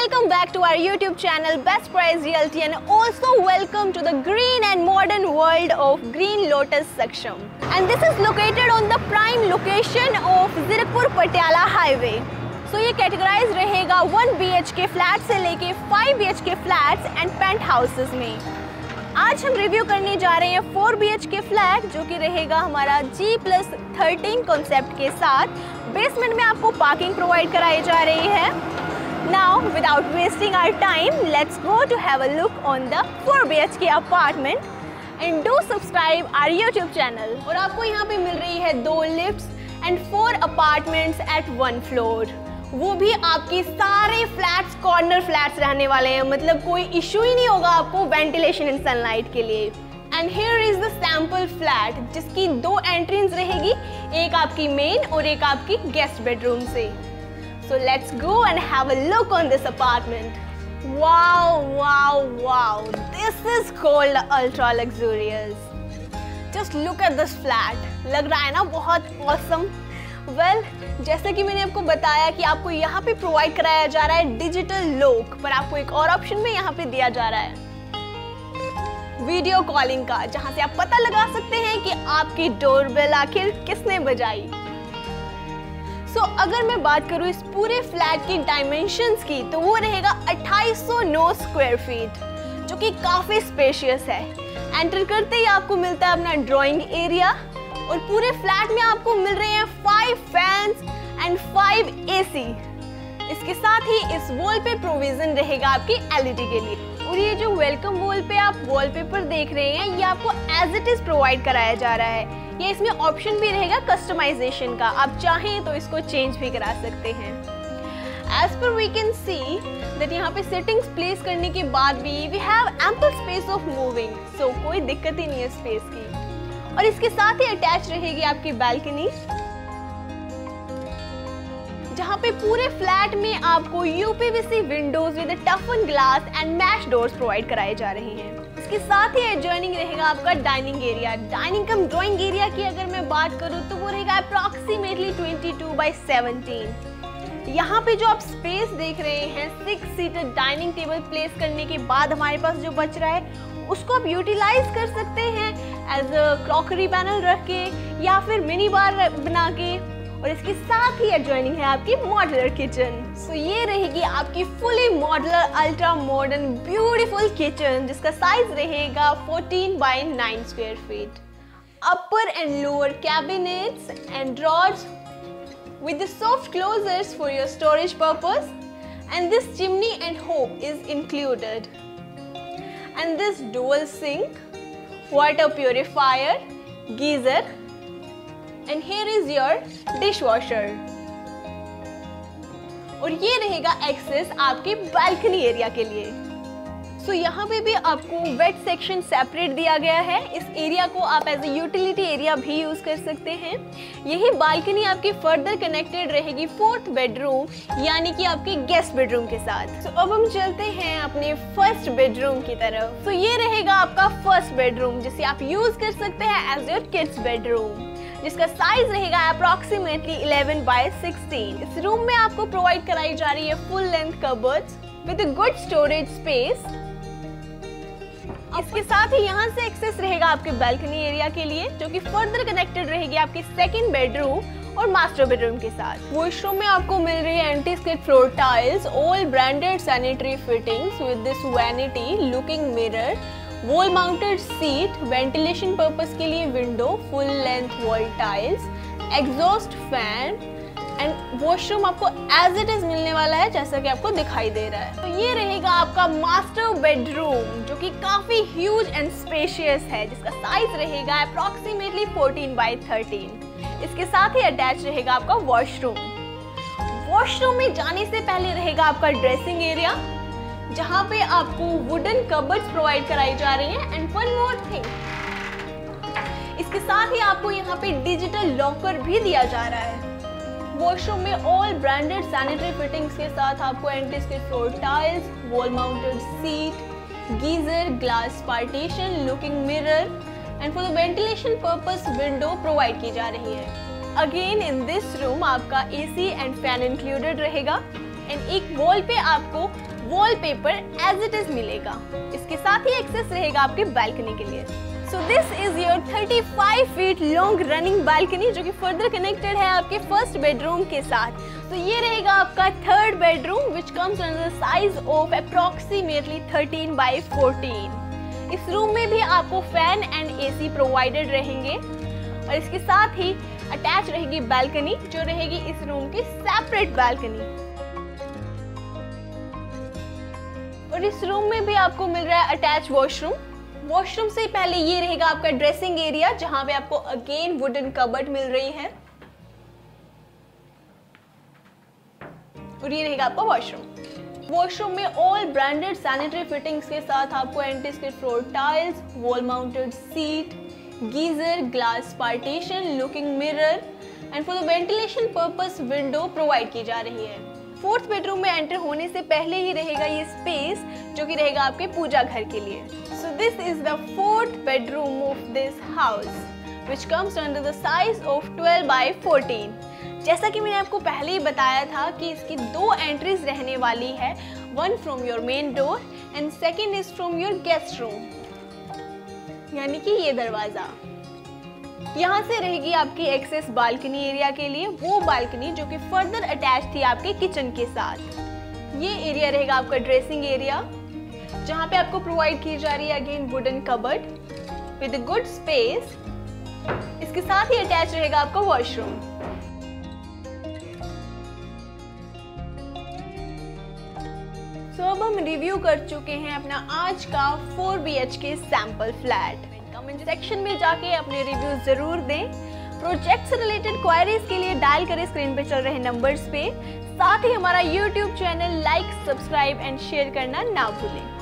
Welcome back to our YouTube channel Best Price Realty and also welcome to the green and modern world of Green Lotus Saksham. And this is located on the prime location of Zirakpur Patiala Highway. So so, ये categorise रहेगा 1 BHK flat से लेके 5 BHK flats and penthouses में आज हम review करने जा रहे हैं 4 BHK फ्लैट जो कि रहेगा हमारा G प्लस थर्टीन कॉन्सेप्ट के साथ बेसमेंट में आपको पार्किंग प्रोवाइड कराई जा रही है Now, without wasting our time, let's go to have a look on the 4 BHK apartment. And do subscribe our YouTube channel. और आपको यहाँ पे मिल रही है दो lifts and four apartments at one floor वो भी आपकी सारे फ्लैट्स कॉर्नर फ्लैट्स रहने वाले हैं। मतलब कोई इशू ही नहीं होगा आपको वेंटिलेशन एंड सनलाइट के लिए। And here is the sample flat जिसकी दो एंट्रेंस रहेगी। एक आपकी मेन और एक आपकी गेस्ट बेडरूम से। So let's go and have a look on this apartment. Wow, wow, wow. This is called ultra luxurious. Just look at this flat. लग रहा है ना बहुत awesome. वेल well, जैसे कि मैंने आपको बताया कि आपको यहाँ पे प्रोवाइड कराया जा रहा है डिजिटल लॉक पर आपको एक और ऑप्शन में यहाँ पे दिया जा रहा है वीडियो कॉलिंग का जहाँ से आप पता लगा सकते हैं कि आपकी डोरबेल आखिर किसने बजाई सो so, अगर मैं बात करूँ इस पूरे फ्लैट की डायमेंशंस की तो वो रहेगा 2809 स्क्वायर फीट जो कि काफ़ी स्पेशियस है। एंटर करते ही आपको मिलता है अपना ड्राइंग एरिया और पूरे फ्लैट में आपको मिल रहे हैं five fans and five AC इसके साथ ही इस वॉल पे प्रोविज़न रहेगा आपकी एलईडी के लिए। और ये जो वेलकम वॉल पे आप वॉलपेपर देख रहे हैं, ये आपको एज इट इज़ प्रोवाइड कराया जा रहा है। ये इसमें ऑप्शन भी रहेगा कस्टमाइजेशन का। आप चाहें तो इसको चेंज भी करा सकते हैं। As per we can see that यहाँ पे सेटिंग्स प्लेस करने के बाद भी we have ample space of moving so कोई दिक्कत ही नहीं है स्पेस की। और इसके साथ ही अटैच रहेगी आपकी बैल्कनी जहाँ पे पूरे फ्लैट में आपको UPVC windows with टफन glass and mesh doors provide कराए जा रहे हैं। इसके साथ ही एडजॉइनिंग रहेगा आपका dining area dining cum drawing area की अगर मैं बात करूँ तो वो रहेगा अप्रोक्सीमेटली 22 बाई 17 यहाँ पे जो आप स्पेस देख रहे हैं six seater dining table place करने के बाद हमारे पास जो बच रहा है, उसको आप यूटिलाइज कर सकते हैं एज अ क्रॉकरी पैनल रख के या फिर मिनी बार बना के। और इसके साथ ही एडजॉइनिंग है आपकी मॉडलर किचन सो ये रहेगी आपकी fully modular ultra modern beautiful kitchen जिसका साइज़ रहेगा 14 by 9 square feet upper and lower cabinets and drawers with soft closures for your storage purpose and this chimney and hob is included and this dual sink water purifier geyser and here is your dish washer और ये रहेगा access आपके balcony area के लिए. सो so, यहाँ पे भी आपको वेट सेक्शन सेपरेट दिया गया है. इस एरिया को आप एज ए यूटिलिटी एरिया भी यूज़ कर सकते हैं. यही बालकनी आपकी फर्दर कनेक्टेड रहेगी फोर्थ बेडरूम यानी कि आपके गेस्ट बेडरूम के साथ. सो so, अब हम चलते हैं अपने फ़र्स्ट बेडरूम की तरफ़. तो so, ये रहेगा आपका फ़र्स्ट बेडरूम जिसे आप यूज़ कर सकते हैं एज योर किड्स बेडरूम जिसका साइज़ रहेगा अप्रोक्सीमेटली 11 बाय 16 इस रूम में आपको प्रोवाइड कराई जा रही है full length cupboards with good storage space इसके साथ ही यहाँ से एक्सेस रहेगा आपके बैल्कनी एरिया के लिए, जो कि फर्दर कनेक्टेड रहेगी आपकी सेकंड बेडरूम और मास्टर बेडरूम के साथ. वॉशरूम में आपको मिल रही है anti skid floor tiles all branded sanitary fittings with this vanity looking mirror wall mounted seat ventilation purpose के लिए window full length wall tiles exhaust fan and washroom आपको एज इट इज़ मिलने वाला है, जैसा कि आपको दिखाई दे रहा है। तो ये रहेगा आपका मास्टर बेडरूम जो कि काफ़ी ह्यूज एंड स्पेशियस है, जिसका साइज़ रहेगा अप्रोक्सीमेटली 14 बाई 13 इसके साथ ही अटैच रहेगा आपका वॉशरूम वॉशरूम में जाने से पहले रहेगा आपका ड्रेसिंग एरिया जहाँ पे आपको वुडन कबर्ड्स प्रोवाइड कराई जा रही हैं. एंड वन मोर थिंग इसके साथ ही आपको यहाँ पे डिजिटल लॉकर भी दिया जा रहा है. वॉशरूम में ऑल ब्रांडेड सैनिटरी फिटिंग्स के साथ आपको anti skid floor tiles wall mounted seat geyser glass partition looking mirror and for the ventilation purpose window provide की जा रही है. अगेन इन दिस रूम आपका एसी एंड फ़ैन इंक्लूडेड रहेगा. And एक वॉल पे आपको वॉलपेपर एज इट इज़ मिलेगा। इसके साथ ही एक्सेस रहेगा आपके बालकनी के लिए। So this is your 35 feet long running balcony जो कि फर्दर कनेक्टेड है आपके फ़र्स्ट बेडरूम के साथ। तो ये रहेगा आपका third bedroom which comes the size of approximately 13 by 14 इस रूम में भी आपको फ़ैन एंड एसी प्रोवाइडेड रहेंगे। और इसके साथ ही अटैच रहेगी बालकनी जो रहेगी इस रूम की सेपरेट बालकनी और इस रूम में भी आपको मिल रहा है अटैच वॉशरूम वॉशरूम से पहले ये रहेगा आपका ड्रेसिंग एरिया जहाँ पे आपको अगेन वुडन कबर्ड मिल रही है. और ये रहेगा आपका वॉशरूम वॉशरूम में ऑल ब्रांडेड सैनिटरी फिटिंग्स के साथ आपको anti skid floor tiles wall mounted seat geyser glass partition looking mirror and for the ventilation purpose window provide की जा रही है. फोर्थ बेडरूम में एंटर होने से पहले ही रहेगा ये स्पेस जो कि रहेगा आपके पूजा घर के लिए। So this is the fourth bedroom of this house which comes under the size of 12 by 14 जैसा कि मैंने आपको पहले ही बताया था कि इसकी दो एंट्रीज रहने वाली है one from your main door and second is from your guest room यानी कि ये दरवाज़ा। यहाँ से रहेगी आपकी एक्सेस बालकनी एरिया के लिए वो बालकनी जो कि फर्दर अटैच थी आपके किचन के साथ। ये एरिया रहेगा आपका ड्रेसिंग एरिया जहाँ पे आपको प्रोवाइड की जा रही है again wooden cupboard with good space इसके साथ ही अटैच रहेगा आपका वॉशरूम so, अब हम रिव्यू कर चुके हैं अपना आज का 4 B H K sample flat comment section में जाके अपने रिव्यू ज़रूर दें। प्रोजेक्ट से रिलेटेड क्वायरीज के लिए डायल करें स्क्रीन पे चल रहे नंबर्स पे। साथ ही हमारा YouTube channel like subscribe and share करना ना भूलें।